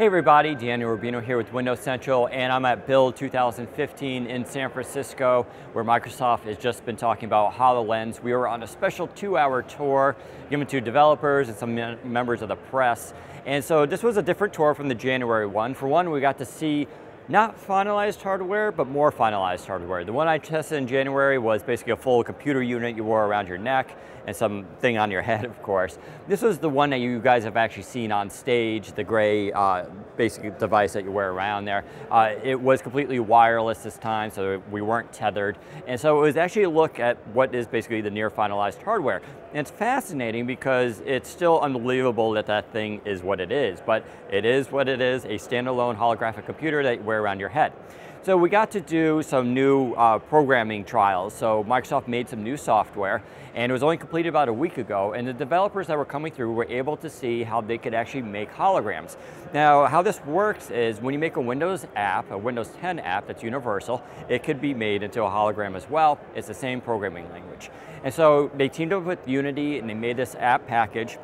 Hey everybody, Daniel Rubino here with Windows Central and I'm at Build 2015 in San Francisco where Microsoft has just been talking about HoloLens. We were on a special two hour tour given to developers and some members of the press. And so this was a different tour from the January one. For one, we got to see not finalized hardware, but more finalized hardware. The one I tested in January was basically a full computer unit you wore around your neck and something on your head, of course. This was the one that you guys have actually seen on stage, the gray uh, basic device that you wear around there. Uh, it was completely wireless this time, so we weren't tethered. And so it was actually a look at what is basically the near finalized hardware. And it's fascinating because it's still unbelievable that that thing is what it is, but it is what it is, a standalone holographic computer that you wear around your head. So we got to do some new uh, programming trials. So Microsoft made some new software and it was only completed about a week ago and the developers that were coming through were able to see how they could actually make holograms. Now how this works is when you make a Windows app, a Windows 10 app that's universal, it could be made into a hologram as well. It's the same programming language. And so they teamed up with Unity and they made this app package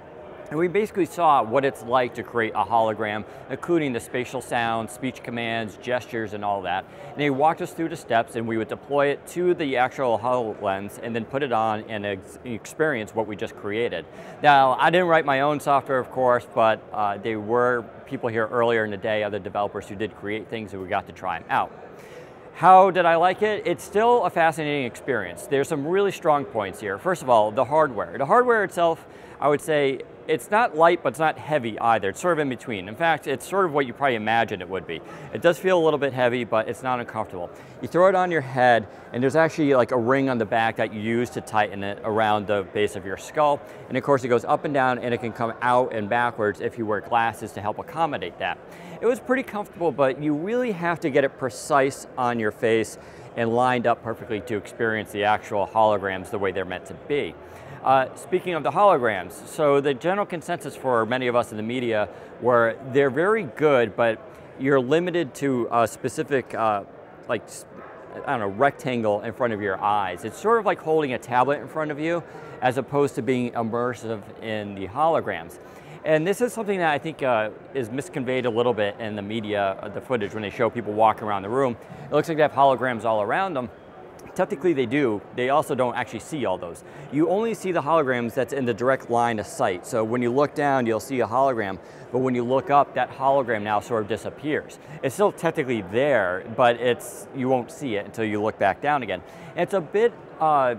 and we basically saw what it's like to create a hologram, including the spatial sound, speech commands, gestures, and all that. And they walked us through the steps and we would deploy it to the actual HoloLens and then put it on and ex experience what we just created. Now, I didn't write my own software, of course, but uh, there were people here earlier in the day, other developers who did create things and we got to try them out. How did I like it? It's still a fascinating experience. There's some really strong points here. First of all, the hardware. The hardware itself, I would say, it's not light, but it's not heavy either. It's sort of in between. In fact, it's sort of what you probably imagined it would be. It does feel a little bit heavy, but it's not uncomfortable. You throw it on your head, and there's actually like a ring on the back that you use to tighten it around the base of your skull. And of course, it goes up and down, and it can come out and backwards if you wear glasses to help accommodate that. It was pretty comfortable, but you really have to get it precise on your face and lined up perfectly to experience the actual holograms the way they're meant to be. Uh, speaking of the holograms, so the general consensus for many of us in the media were they're very good, but you're limited to a specific, uh, like, I don't know, rectangle in front of your eyes. It's sort of like holding a tablet in front of you as opposed to being immersive in the holograms. And this is something that I think uh, is misconveyed a little bit in the media, uh, the footage, when they show people walking around the room. It looks like they have holograms all around them, technically they do, they also don't actually see all those. You only see the holograms that's in the direct line of sight. So when you look down, you'll see a hologram, but when you look up, that hologram now sort of disappears. It's still technically there, but it's you won't see it until you look back down again. And it's a bit uh,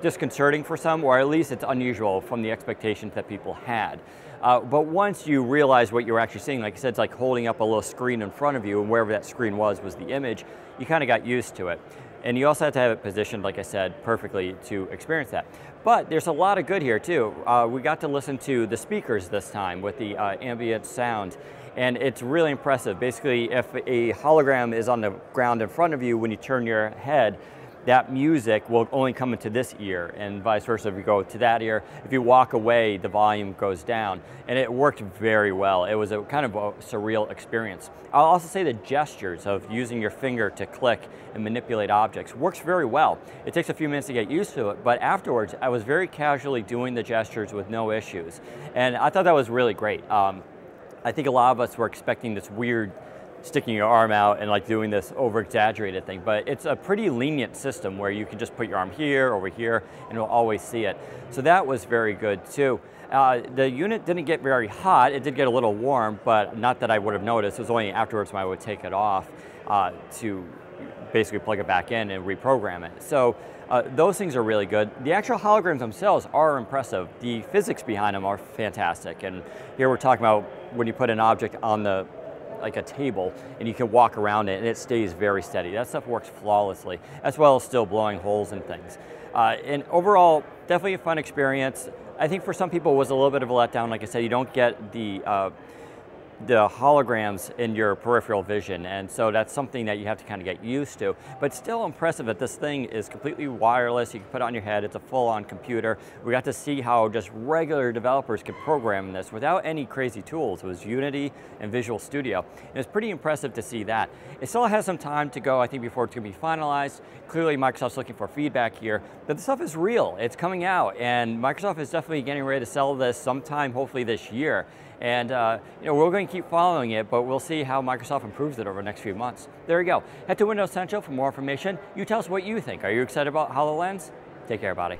disconcerting for some, or at least it's unusual from the expectations that people had. Uh, but once you realize what you're actually seeing, like I said, it's like holding up a little screen in front of you, and wherever that screen was was the image, you kind of got used to it. And you also have to have it positioned, like I said, perfectly to experience that. But there's a lot of good here too. Uh, we got to listen to the speakers this time with the uh, ambient sound. And it's really impressive. Basically, if a hologram is on the ground in front of you, when you turn your head, that music will only come into this ear and vice versa if you go to that ear. If you walk away, the volume goes down. And it worked very well. It was a kind of a surreal experience. I'll also say the gestures of using your finger to click and manipulate objects works very well. It takes a few minutes to get used to it, but afterwards I was very casually doing the gestures with no issues. And I thought that was really great. Um, I think a lot of us were expecting this weird sticking your arm out and like doing this over exaggerated thing, but it's a pretty lenient system where you can just put your arm here, over here, and you'll always see it. So that was very good too. Uh, the unit didn't get very hot, it did get a little warm, but not that I would have noticed, it was only afterwards when I would take it off uh, to basically plug it back in and reprogram it. So uh, those things are really good. The actual holograms themselves are impressive. The physics behind them are fantastic. And here we're talking about when you put an object on the like a table and you can walk around it and it stays very steady. That stuff works flawlessly, as well as still blowing holes and things. Uh, and overall, definitely a fun experience. I think for some people it was a little bit of a letdown. Like I said, you don't get the uh, the holograms in your peripheral vision, and so that's something that you have to kind of get used to. But still impressive that this thing is completely wireless, you can put it on your head, it's a full-on computer. We got to see how just regular developers could program this without any crazy tools. It was Unity and Visual Studio. And it's pretty impressive to see that. It still has some time to go, I think, before it's going to be finalized. Clearly, Microsoft's looking for feedback here, but the stuff is real, it's coming out, and Microsoft is definitely getting ready to sell this sometime, hopefully this year. And uh, you know, we're going to keep following it, but we'll see how Microsoft improves it over the next few months. There you go. Head to Windows Central for more information. You tell us what you think. Are you excited about HoloLens? Take care, buddy.